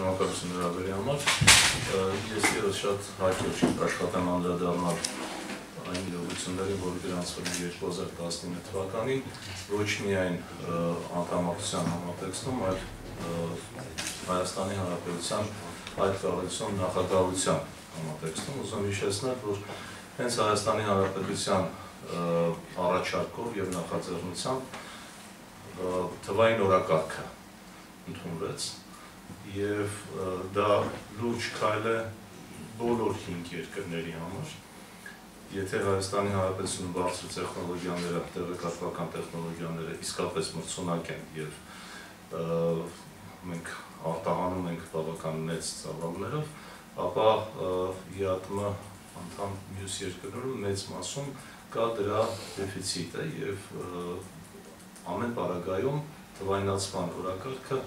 շնորհակալություն հրավերի համար։ Ես եւս շատ հաճախ աշխատեմ անդրադառնալ այն իրողություններին, որը գրանցվել է 2019 թվականին, ոչ միայն անդամակցության համատեքստում, այլ Հայաստանի Հանրապետության այդ կառավարության նախագահության համատեքստում ուզում հիշեցնել, որ հենց Հայաստանի Հանրապետության առաջարկով եւ նախաձեռնությամբ թվային օրակարգը ընդունվեց եւ դա լուրջ քայլ է բոլոր 5 երկրների համար եթե Հայաստանի Հանրապետությունը բարձր տեխնոլոգիաները, տեղեկատվական տեխնոլոգիաները իսկապես մրցունակ են եւ մենք արտահանում ենք բավական մեծ ծավալներով, ապա ԵԱՏՄ անդամ մյուս երկրներում մեծ մասում կա դրա դեֆիցիտը եւ ամեն բարագայում թվայնացման օրակարգը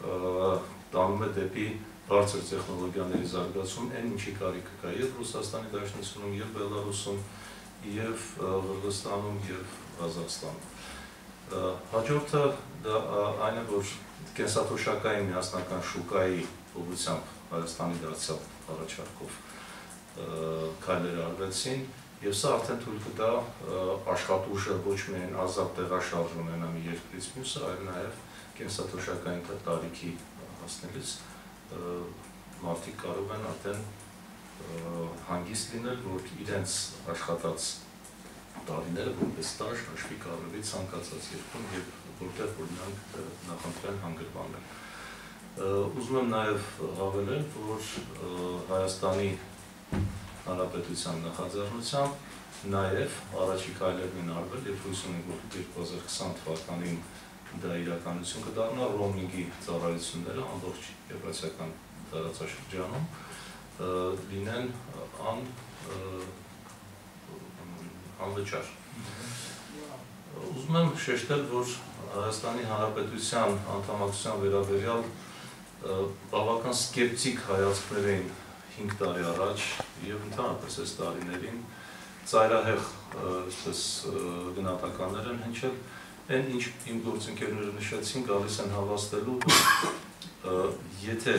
տանում է դեպի բարձր տեխնոլոգիաների զարգացում, այն ինչի կարիքը կա եւ Ռուսաստանի Դաշնությունում, եւ Բելարուսում, եւ Ղրղստանում, եւ Ղազախստանում։ Հաջորդը դա այն է, որ կենսաթոշակային միասնական շուկայի ուղղությամբ Հայաստանի դարձյալ առաջարկով քայլեր արվեցին եւ սա արդեն թույլ կտա աշխատուժը ոչ միայն ազատ տեղաշարժ ունենա մի երկրից մյուսը, այլ նաեւ կենսաթոշակային տարիքի հասնելիս մարդիկ կարող են արդեն հանգիստ լինել, որ իրենց աշխատած տարիները որպես ստաժ հաշվի կարելի ցանկացած երկրում եւ որտեղ որ նրանք նախընտրեն հանգրվանել։ Ուզում եմ նաև հավելել, որ Հայաստանի Հանրապետության նախաձեռնությամբ նաև առաջի քայլերն են արվել եւ հույս ունենք, որ 2020 թվականին դա իրականություն կդառնա ռոմինգի ծառայությունները ամբողջ եվրասիական տարածաշրջանում լինեն ան անվճար։ Ուզում եմ շեշտել, որ Հայաստանի Հանրապետության անդամակցության վերաբերյալ բավական սկեպտիկ հայացքներ էին 5 տարի առաջ եւ ընդհանրապես այս տարիներին ծայրահեղ այսպես գնահատականներ են հնչել այն ինչ իմ գործընկերները նշեցին, գալիս են հավաստելու, եթե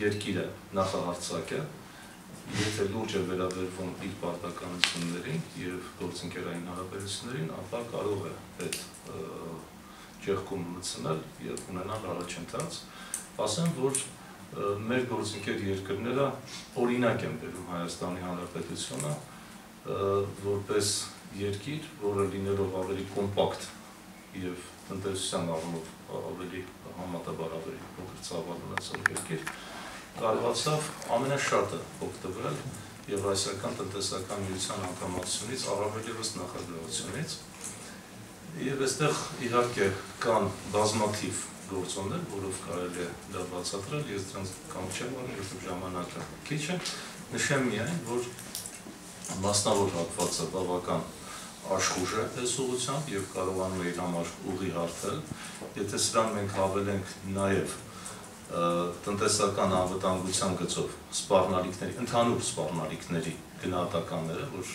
երկիրը նախահարցակ է, եթե լուրջ է վերաբերվում իր պարտականություններին եւ գործընկերային հարաբերություններին, ապա կարող է այդ ճեղքում մտցնել եւ ունենալ առաջընթաց։ Ասեմ, որ մեր գործընկեր երկրները օրինակ են բերում Հայաստանի Հանրապետությունը որպես երկիր, որը լինելով ավելի կոմպակտ եւ տնտեսության առումով ավելի համատաբար ավելի փոքր ծավալ ունեցող երկիր, կարողացավ ամենաշատը օգտվել Եվրասիական տնտեսական միության անդամակցությունից, առավել ևս նախագահությունից։ Եվ այստեղ իհարկե կան բազմաթիվ գործոններ, որով կարելի է դա բացատրել, ես դրանց կամ չեմ անում, որովհետև ժամանակը քիչ է։ Նշեմ միայն, որ մասնավոր հատվածը բավական աշխուժ է այս ուղությամբ եւ կարողանում է իր համար ուղի հարթել։ Եթե սրան մենք հավելենք նաեւ տնտեսական անվտանգության գծով սպառնալիքների, ընդհանուր սպառնալիքների գնահատականները, որ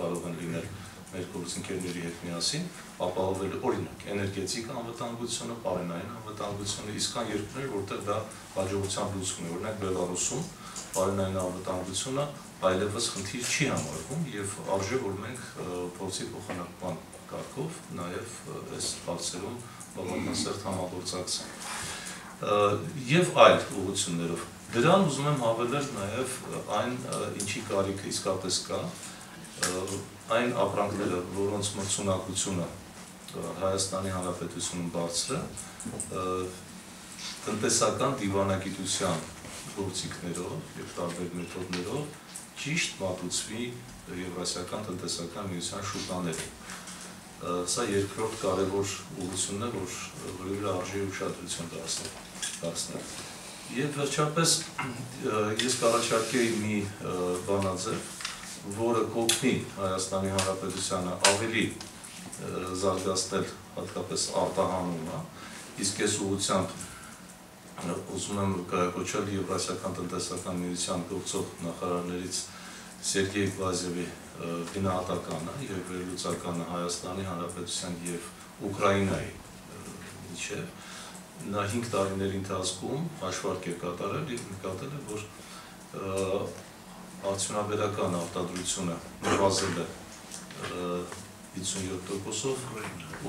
կարող են լինել մեր գործընկերների հետ միասին, ապահովել օրինակ էներգետիկ անվտանգությունը, բարենային անվտանգությունը, իսկ կան երկրներ, որտեղ դա հաջողությամբ լուծվում է, օրինակ Բելարուսում բարենային անվտանգությունը այլևս խնդիր չի համարվում եւ արժե որ մենք փորձի փոխանակման կարգով նաեւ այս բացերում բավական սերտ համագործակցենք եւ այլ ուղղություններով դրան ուզում եմ հավելել նաեւ այն ինչի կարիքը իսկապես կա այն ապրանքները որոնց մրցունակությունը Հայաստանի Հանրապետությունում բարձր է տնտեսական դիվանագիտության գործիքներով եւ տարբեր մեթոդներով ճիշտ մատուցվի Եվրասիական տնտեսական միության շուկաներին։ Սա երկրորդ կարևոր ուղղությունն է, որ որի վրա արժի ուշադրություն դարձնել։ Եվ վերջապես ես կառաջարկեի մի բանաձև, որը կօգնի Հայաստանի Հանրապետությանը ավելի զարգացնել հատկապես արտահանումը, իսկ այս ուղղությամբ ուզում եմ կոչել Եվրասիական տնտեսական միության գործող նախարարներից Սերգեյ Գլազևի գնահատականը եւ վերլուծականը Հայաստանի Հանրապետության եւ Ուկրաինայի միջև նա 5 տարիների ընթացքում հաշվարկ է կատարել եւ նկատել է, որ արդյունաբերական արտադրությունը նվազել է 57%-ով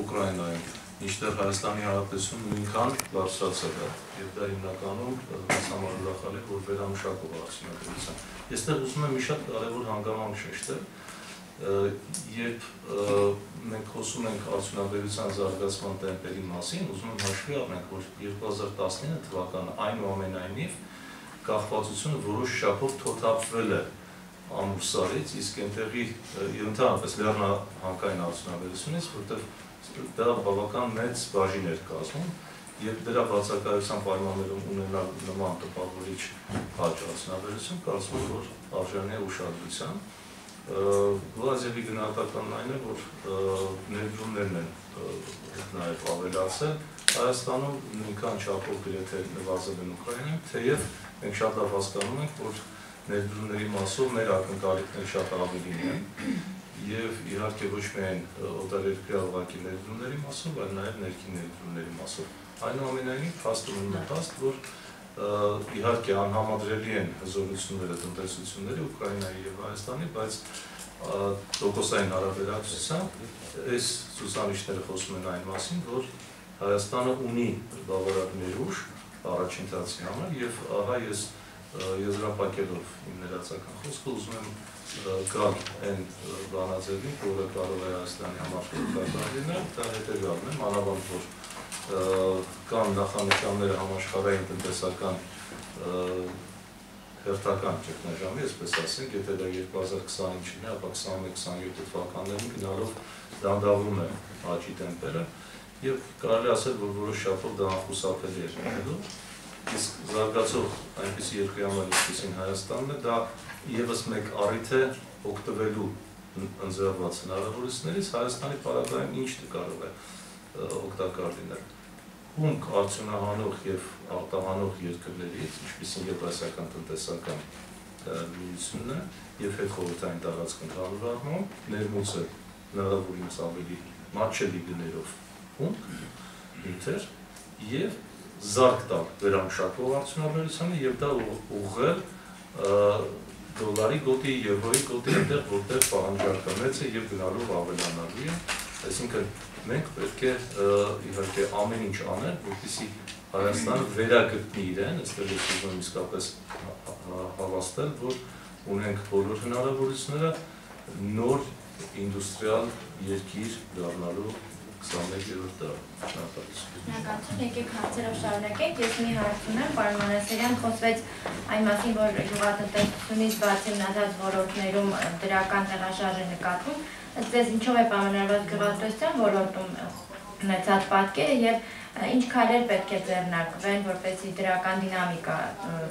Ուկրաինայում, ինչտեղ Հայաստանի Հանրապետությունն նույնքան բարձրացել է, եւ դա հիմնականում մեզ համար ուրախալ է, որ վերամշակող արդյունաբերության։ Այստեղ ուզում եմ մի շատ կարևոր հանգամանք շեշտել, երբ մենք խոսում ենք արդյունաբերության զարգացման տեմպերի մասին, ուզում եմ հաշվի առնենք, որ 2019 թվականը այնուամենայնիվ կախվածությունը որոշ չափով թոթափվել է ամուսարից, իսկ այնտեղի ընդհանրապես լեռնահանկային արդյունաբերությունից, որտեղ դա բավական մեծ բաժին էր կազմում եւ դրա բացակայության պայմաններում ունենալ նման տպավորիչ աճ արդյունաբերություն կարծում եմ որ արժանի է ուշադրության Գլազիևի գնահատականն այն է, որ ներդրումներն են նաև ավելացել Հայաստանում նույնքան չափով գրեթե նվազել են Ուկրաինայում, թեև մենք շատ լավ հասկանում ենք, որ ներդրումների մասով մեր ակնկալիքները շատ ավելին են եւ իհարկե ոչ միայն օտարերկրյա ուղղակի ներդրումների մասով, այլ նաեւ ներքին ներդրումների մասով։ Այնուամենայնիվ փաստում է փաստ, որ իհարկե անհամադրելի են հզորությունները տնտեսությունների Ուկրաինայի եւ Հայաստանի, բայց տոկոսային հարաբերակցությամբ այս ցուցանիշները խոսում են այն մասին, որ Հայաստանը ունի բավարար ներուժ առաջին դասի համար եւ ահա ես եզրափակելով իմ ներածական խոսքը ուզում եմ գալ այն բանաձևին, որը կարող է Հայաստանի համար օգտակար լինել, դա հետեւյալն է, մանավանդ որ կան նախանշանները համաշխարհային տնտեսական հերթական ճգնաժամի, այսպես ասենք, եթե դա 2025-ին է, ապա 21-27 թվականներին գնալով դանդաղում է աճի տեմպերը եւ կարելի ասել, որ որոշ շապով դա անխուսափելի է լինելու իսկ զարգացող այնպիսի երկրի ինչպիսին Հայաստանն է, դա եւս մեկ առիթ է օգտվելու ընձեռված հնարավորություններից Հայաստանի պարագայում ինչ կարող է օգտակար լինել։ Հունք արդյունահանող եւ արտահանող երկրներից, ինչպիսին եվրասիական տնտեսական միությունն է եւ հետխորհրդային տարածք ընդհանուր առմամբ ներմուծել հնարավորինս ավելի մատչելի գներով հունք, նյութեր եւ զարգ տալ վերամշակող արդյունաբերությանը եւ դա ուղղել դոլարի գոտի, եվրոյի գոտի այնտեղ, որտեղ պահանջարկը մեծ է եւ գնալով ավելանալու է, այսինքն մենք պետք է իհարկե ամեն ինչ անել, որպեսզի Հայաստանը վերագտնի իրեն, այստեղ ես ուզում եմ իսկապես հավաստել, որ ունենք բոլոր հնարավորությունները նոր ինդուստրիալ երկիր դառնալու 21-րդ շնորհակալություն։ Շնորհակալություն, եկեք հարցերով շարունակենք։ Ես մի հարց ունեմ, պարոն Մանասարյան, խոսվեց այն մասին, որ գյուղատնտեսությունից բացի մնացած ոլորտներում դրական տեղաշարժ է նկատվում։ Ձեզ ինչով է պայմանավորված գյուղատնտեսության ոլորտում ունեցած պատկերը եւ ինչ քայլեր պետք է ձեռնարկվեն, որպեսզի դրական դինամիկա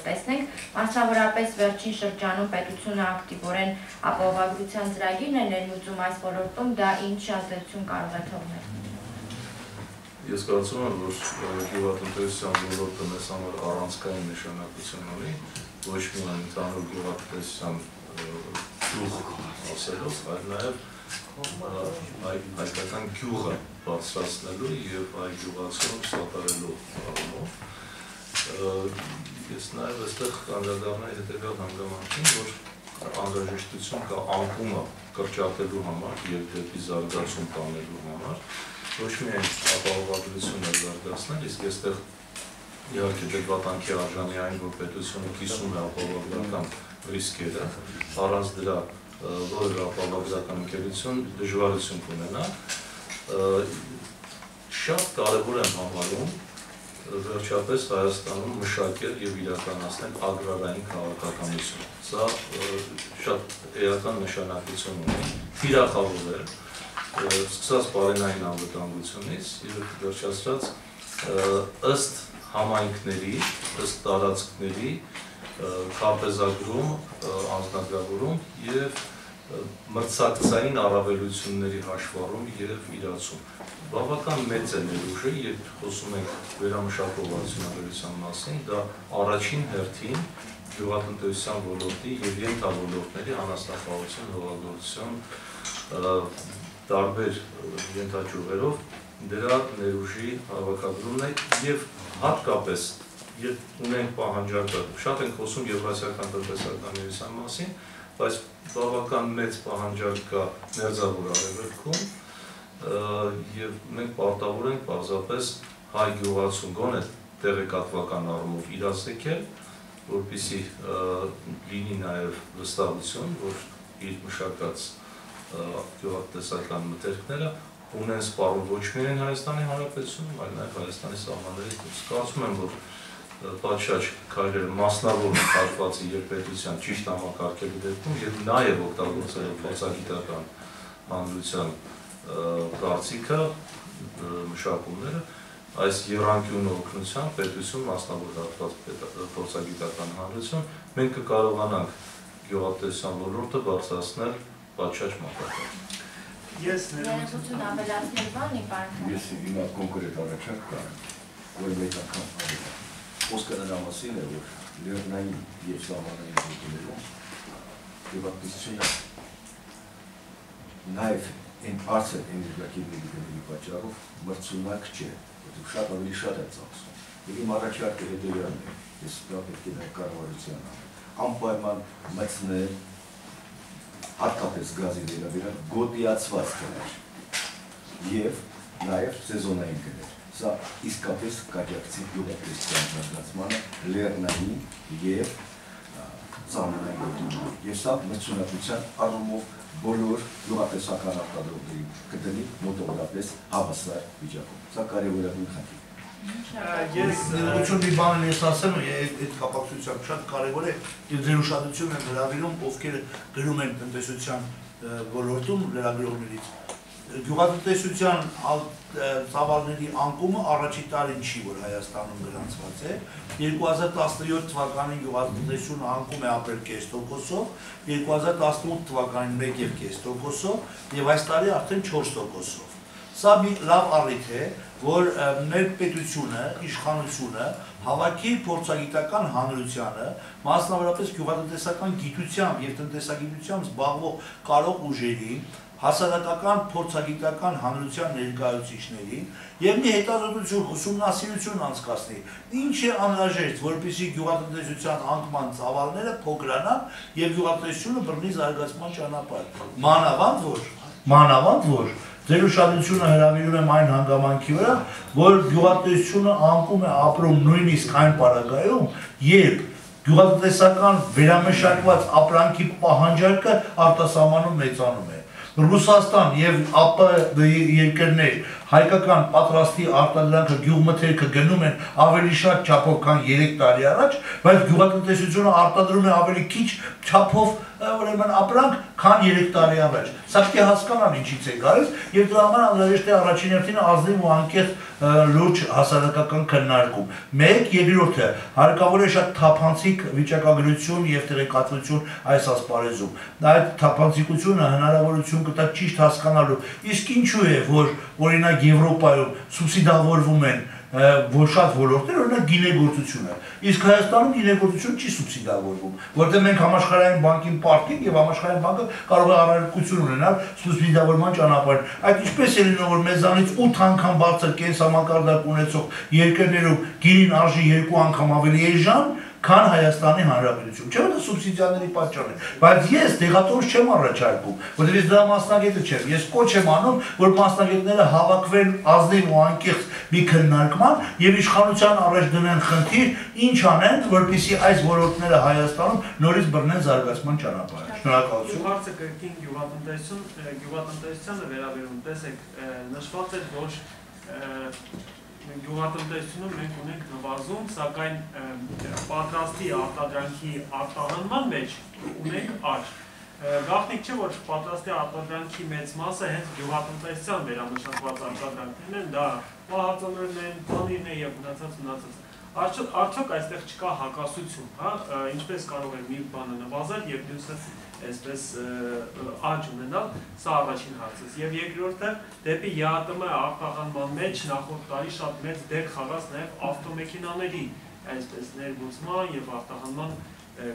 տեսնենք։ Մասնավորապես վերջին շրջանում պետությունը ակտիվորեն ապահովագրության ծրագիրն է ներմուծում այս ոլորտում, դա ինչ ազդեցություն կարող է թողնել։ Ես կարծում եմ, որ գյուղատնտեսության ոլորտը մեզ համար առանցքային նշանակություն ունի, ոչ միայն ընդհանուր գյուղատնտեսության գյուղ ասելով, այլ նաև հայկական գյուղը բարձրացնելու եւ այ գյուղացում սատարելու առումով ես նաև այստեղ կանդրադառնայի հետեւյալ հանգամանքին, որ անհրաժեշտություն կա անկումը կրճատելու համար եւ դեպի զարգացում տանելու համար ոչ միայն ապահովագրությունը զարգացնել, իսկ այստեղ իհարկե դեպատանքի արժանի այն, որ պետությունը կիսում է ապահովագրական ռիսկերը, առանց դրա որևէ ապահովագրական ընկերություն դժվարություն կունենա։ Շատ կարևոր եմ համարում վերջապես Հայաստանում մշակել եւ իրականացնել ագրարային քաղաքականություն։ Սա շատ էական նշանակություն ունի։ Թիրախավորել սկսած բարենային անվտանգությունից եւ վերջացրած ըստ համայնքների, ըստ տարածքների քարտեզագրում, անձնագրավորում եւ մրցակցային առավելությունների հաշվառում եւ իրացում։ Բավական մեծ է ներուժը, երբ խոսում ենք վերամշակող արդյունաբերության մասին, դա առաջին հերթին գյուղատնտեսության ոլորտի եւ ենթավոլորտների անասնապահություն, հողագործություն, տարբեր ենթաճյուղերով դրա ներուժի հավաքագրումն է եւ հատկապես երբ ունենք պահանջարկը, շատ ենք խոսում Եվրասիական տնտեսական միության մասին, բայց բավական մեծ պահանջարկ կա ներձավոր արևելքում եւ մենք պարտավոր ենք պարզապես հայ գյուղացուն գոնե տեղեկատվական առումով իրազեկել, որպիսի լինի նաեւ վստահություն, որ իր մշակած գյուղատնտեսական մտերքները ունեն սպառում ոչ միայն Հայաստանի Հանրապետությունում, այլ նաև Հայաստանի սահմաններից դուրս։ Կարծում եմ, որ պատշաճ քայլերը մասնավոր հատվածի երբեդության ճիշտ համակարգելու դեպքում եւ նաեւ օգտագործելով փոխագիտական հանրության կարծիքը մշակումները այս երանկյունը օգնությամբ պետություն մասնավոր հատված փոխագիտական հանրություն մենք կկարողանանք գյուղատնտեսության ոլորտը բարձրացնել պատշաճ մակարդակ Ես ներողություն ավելացնել բանի պարոն։ Ես հիմա կոնկրետ առաջարկ կա, որ մեկ անգամ խոսքը նրա մասին է, որ լեռնային եւ սահմանային զույգերում գյուղատնտեսությունը նաեւ այն բարձր էներգետիկայի գնի պատճառով մրցունակ չէ, որտեղ շատ ավելի շատ է ծախսում։ Եվ իմ առաջարկը հետեւյալն է, ես դա պետք է նայ կառավարության անպայման մտցնել հատկապես գազի վերաբերյալ գոտիացված գներ եւ նաեւ սեզոնային գներ Սա իսկապես կաջակցի գյուղատնտեսության զարգացմանը լեռնային եւ ծանրային գոտիներում։ Եվ սա մրցունակության առումով բոլոր գյուղատնտեսական արտադրողների կդնի մոտավորապես հավասար վիճակում։ Սա կարևորագույն խնդիր Ես ներողություն մի բան ես ասեմ, այդ կապակցությամբ շատ կարևոր է, եւ ձեր ուշադրությունն եմ հրավիրում, ովքեր գրում են տնտեսության ոլորտում լրագրողներից գյուղատնտեսության ծավալների անկումը առաջի տարին չի, որ Հայաստանում գրանցված է։ 2017 թվականին գյուղատնտեսությունը անկում է ապրել կես տոկոսով, 2018 թվականին 1.5 տոկոսով եւ այս տարի արդեն 4 տոկոսով։ Սա մի լավ առիթ է, որ մեր պետությունը, իշխանությունը հավաքի փորձագիտական հանրությանը, մասնավորապես գյուղատնտեսական գիտությամբ եւ տնտեսագիտությամբ զբաղվող կարող ուժերին հասարակական փորձագիտական հանրության ներկայացուցիչներին եւ մի հետազոտություն, ուսումնասիրություն անցկացնի։ Ինչ է անհրաժեշտ, որպեսզի գյուղատնտեսության անկման ծավալները փոքրանան եւ գյուղատնտեսությունը բռնի զարգացման ճանապարհ։ Մանավանդ որ, մանավանդ որ Ձեր ուշադրությունը հրավիրում եմ այն հանգամանքի վրա, որ գյուղատնտեսությունը անկում է ապրում նույնիսկ այն պարագայում, երբ գյուղատնտեսական վերամշակված ապրանքի պահանջարկը արտասահմանում մեծանում է։ Ռուսաստան եւ ԱՊ երկրներ հայկական պատրաստի արտադրանքը գյուղմթերքը գնում են ավելի շատ չափով, քան 3 տարի առաջ, բայց գյուղատնտեսությունը արտադրում է ավելի քիչ չափով ուրեմն ապրանք, քան 3 տարի առաջ։ Սա պետք է հասկանալ ինչից է գալիս եւ դրա համար անհրաժեշտ է առաջին հերթին ազնիվ ու անկեղծ լուրջ հասարակական քննարկում։ Մեկ, երկրորդը հարկավոր է շատ թափանցիկ վիճակագրություն եւ տեղեկատվություն այս ասպարեզում։ Այդ թափանցիկությունը հնարավորություն կտա ճիշտ հասկանալու։ Իսկ ինչու է, որ օրինակ Եվրոպայում սուբսիդավորվում են որ շատ ոլորտներ, օրինակ գինեգործությունը։ Իսկ Հայաստանում գինեգործություն չի սուբսիդավորվում, որտեղ մենք համաշխարհային բանկին պարտքենք եւ համաշխարհային բանկը կարող է առարկություն ունենալ սուբսիդավորման ճանապարհին։ Այդ ինչպես է լինում, որ մեզանից 8 անգամ բարձր կենսամակարդակ ունեցող երկրներում գինին արժի 2 անգամ ավելի էժան, քան Հայաստանի Հանրապետություն։ Չէ՞ որ սուբսիդիաների պատճառն է, բայց ես դեղատորոշ չեմ առաջարկում, որովհետև դրա մասնագետը չեմ։ Ես կոչ եմ անում, որ մասնագետները հավաքվեն ազնիվ ու անկեղծ մի քննարկման եւ իշխանության առաջ դնեն խնդիր, ինչ անեն, որպեսզի այս ոլորտները Հայաստանում նորից բռնեն զարգացման ճանապարհը։ Շնորհակալություն։ Հարցը կրկին գյուղատնտեսություն, գյուղատնտեսությանը վերաբերում, տեսեք, նշված է, որ գյուղատնտեսությունում մենք ունենք նվազում, սակայն պատրաստի արտադրանքի արտահանման մեջ ունենք աճ։ Գաղտնիք չէ, որ պատրաստի արտադրանքի մեծ մասը հենց գյուղատնտեսության վերամշակված արտադրանքներն են, դա պահածոներն են, պանիրն է եւ մնացած մնացած։ Արդյոք այստեղ չկա հակասություն, հա, ինչպես կարող է մի բանը նվազել եւ մյուսը այսպես աճ ունենալ, սա առաջին հարցս։ Եվ երկրորդը դեպի ԵԱՏՄ արտահանման մեջ նախորդ տարի շատ մեծ դեր խաղաց նաև ավտոմեքենաների այսպես ներգործման եւ արտահանման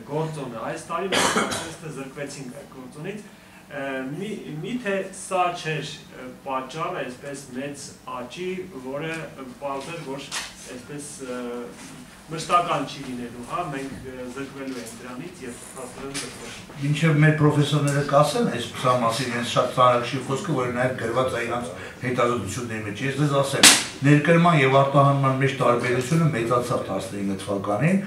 գործոնը։ Այս տարի մենք այսպես թե զրկվեցինք այդ գործոնից։ մի միթե սա չէր պատճառը այսպես մեծ աճի, որը բարձր որ այսպես մշտական չի լինելու, հա, մենք զրկվելու ենք դրանից եւ հասնելու զրկվել։ Մինչեւ մեր պրոֆեսորները կասեն այս սա մասին են շատ ծանրակշի խոսքը, որը նաեւ գրված է իրանց հետազոտությունների մեջ։ Ես դες ասեմ, ներկրման եւ արտահանման մեջ տարբերությունը մեծացավ 19 թվականին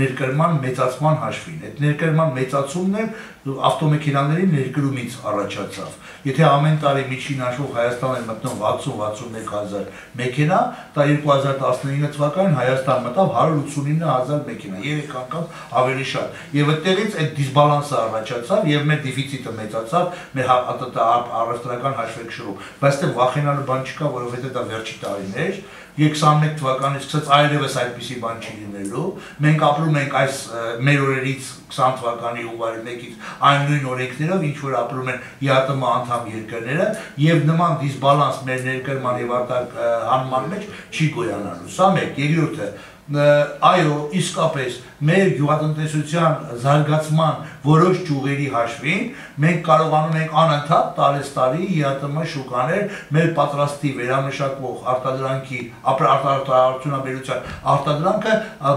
ներկրման մեծացման հաշվին։ Այդ ներկրման մեծացումն է ավտոմեքենաների ներկրումից առաջացավ։ Եթե ամեն տարի միջին հաշվով Հայաստան է մտնում 60-61 հազար մեքենա, դա 2019 թվականին Հայաստան մտավ 189 հազար մեքենա, 3 անգամ ավելի շատ։ Եվ այդտեղից այդ դիսբալանսը առաջացավ եւ մեր դեֆիցիտը մեծացավ մեր առևտրական հաշվեկշռում։ Բայց դե վախենալու բան չկա, որովհետեւ դա վերջի տարիներ 21 թվականից սկսած այլևս այդպիսի բան չի լինելու։ Մենք ապրում ենք այս մեր օրերից 20 թվականի հունվարի 1-ից այն նույն օրենքներով, ինչ որ ապրում են ԵԱՏՄ անդամ երկրները, եւ նման դիսբալանս մեր ներկայման եւ արտահանման մեջ չի գոյանալու։ Սա մեկ, երկրորդը այո, իսկապես մեր գյուղատնտեսության զարգացման որոշ ճյուղերի հաշվին մենք կարողանում ենք անընդհատ տարես տարի ԵԱՏՄ շուկաներ մեր պատրաստի վերամշակվող արտադրանքի արտադրության արտադրանքը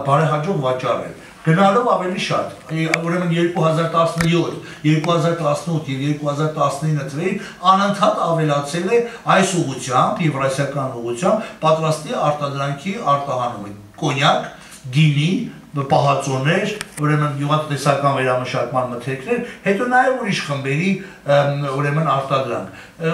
բարեհաջող վաճառել գնալով ավելի շատ։ Ուրեմն 2017, 2018 եւ 2019 թվերին անընդհատ ավելացել է այս ուղությամբ, եվրասիական ուղությամբ պատրաստի արտադրանքի արտահանումը կոնյակ, գինի, պահածոներ, ուրեմն յուղատնտեսական վերամշակման մթերքներ, հետո նաև ուրիշ խմբերի ուրեմն արտադրանք։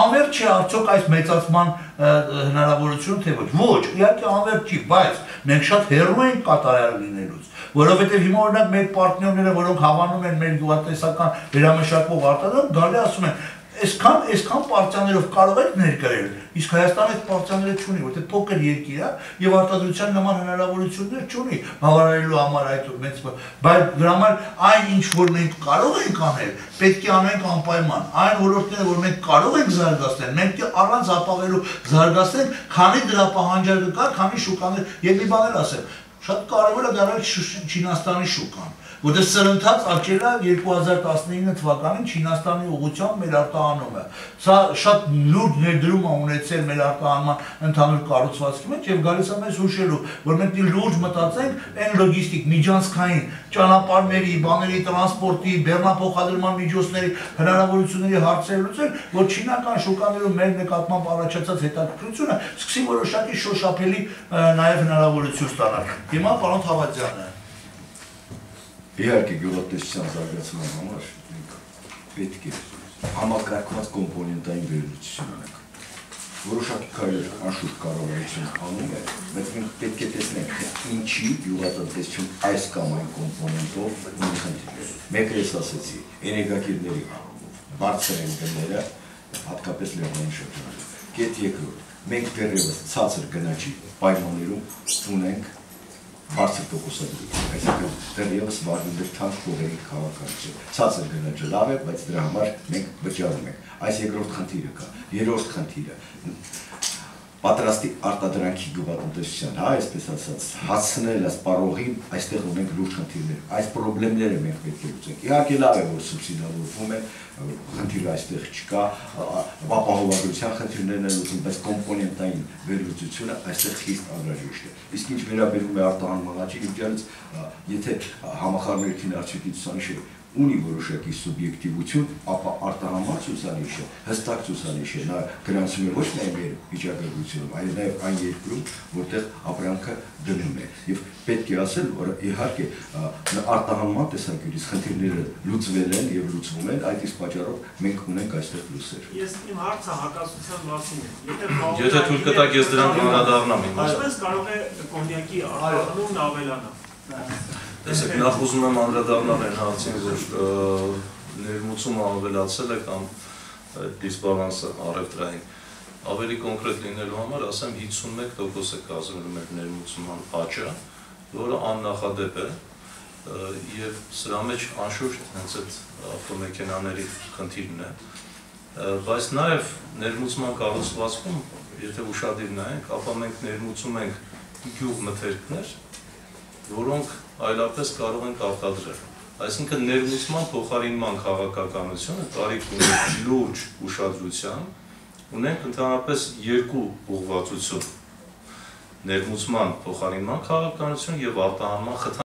Անվերջ չէ արդյոք այս մեծացման հնարավորություն թե ոչ։ Ոչ, իհարկե անվերջ չի, բայց մենք շատ հեռու ենք կատարյալ լինելուց, որովհետև հիմա օրինակ մեր պարտներները, որոնք հավանում են մեր յուղատնտեսական վերամշակող արտադրանք, գալի ասում են, այսքան այսքան պարտիաներով կարող եք ներկայել իսկ Հայաստանը այդ պարտիաները չունի որտեղ փոքր երկիր է եւ արտադրության նման հնարավորություններ չունի բավարարելու համար այդ մեծ բայց դրա համար այն ինչ որ մենք կարող ենք անել պետք է անենք անպայման այն ոլորտները որ մենք կարող ենք զարգացնել մենք պետք է առանց ապավելու զարգացնենք քանի դրա պահանջարկը կա քանի շուկաներ եւ մի բան էլ ասեմ շատ կարևոր է դառնալ Չինաստանի շուկան որտեղ սրընթաց աճել է 2019 թվականին Չինաստանի ուղղությամբ մեր արտահանումը։ Սա շատ լուրջ ներդրում է ունեցել մեր արտահանման ընդհանուր կառուցվածքի մեջ եւ գալիս է մեզ հուշելու, որ մենք լուրջ մտածենք այն լոգիստիկ միջանցքային ճանապարհների, բաների տրանսպորտի, բեռնափոխադրման միջոցների հնարավորությունների հարցեր լուծել, որ չինական շուկաներում մեր նկատմամբ առաջացած հետաքրքրությունը սկսի որոշակի շոշափելի նաև հնարավորություն ստանալ։ Հիմա պարոն Թավադյանը Իհարկե գյուղատնտեսության զարգացման համար պետք է համակարգված կոմպոնենտային վերլուծություն ունենք։ Որոշակի քայլեր անշուշտ կառավարություն անում է, բայց մենք պետք է տեսնենք, թե ինչի գյուղատնտեսություն այս կամ այն կոմպոնենտով ունի խնդիրներ։ Մեկը ես ասեցի, էներգակիրների բարձր են գները, հատկապես լեռնային շրջանում։ Կետ երկրորդ, մենք դեռևս ցածր գնաճի պայմաններում ունենք բարձր տոկոսադրություն, այսինքն դեռևս վարվում է թանկ փողերի քաղաքացիություն։ Ցածր գնաճը լավ է, բայց դրա համար մենք վճարում ենք։ Այս երկրորդ խնդիրը կա։ Երրորդ խնդիրը պատրաստի արտադրանքի գյուղատնտեսության, հա, այսպես ասած, հասցնել ասպարողին, այստեղ ունենք լուրջ խնդիրներ։ Այս խնդիրները մենք պետք է լուծենք։ Իհարկե լավ է, որ սուբսիդավորվում է, խնդիրը այստեղ չկա, ապահովագրության խնդիրներն են լուծում, բայց կոմպոնենտային վերլուծությունը այստեղ խիստ անհրաժեշտ է։ Իսկ ինչ վերաբերում է արտահանման աճի իդեալից, եթե համախառնողի արդյունքի ցուցանիշը ունի որոշակի սուբյեկտիվություն, ապա արտահանման ցուցանիշը հստակ ցուցանիշ է, նա գրանցում է ոչ միայն մեր վիճակագրությունում, այլ նաև այն երկրում, որտեղ ապրանքը դնում է։ Եվ պետք է ասել, որ իհարկե արտահանման տեսանկյունից խնդիրները լուծվել են եւ լուծվում են, այդ իսկ պատճառով մենք ունենք այստեղ պլյուսեր։ Ես իմ հարցը հակասության մասին է։ Եթե Եթե թույլ կտակ ես դրան անդրադառնամ իմ։ Ինչպես կարող է կոնյակի արտահանումն ավելանալ։ Տեսեք, նախ ուզում եմ անդրադառնալ այն հարցին, որ ներմուծումը ավելացել է կամ դիսբալանսը առևտրային ավելի կոնկրետ լինելու համար ասեմ 51% է կազմում մեր ներմուծման աճը, որը աննախադեպ է եւ սրա մեջ անշուշտ հենց այդ ավտոմեքենաների խնդիրն է բայց նաեւ ներմուծման կառուցվածքում եթե ուշադիր նայենք, ապա մենք ներմուծում ենք գյուղ մթերքներ, որոնք այլապես կարող ենք արտադրել։ Այսինքն ներմուծման փոխարինման քաղաքականությունը տարիք ունի լուրջ ուշադրության, ունենք ընդհանրապես երկու ուղղվածություն՝ ներմուծման փոխարինման քաղաքականություն եւ արտահանման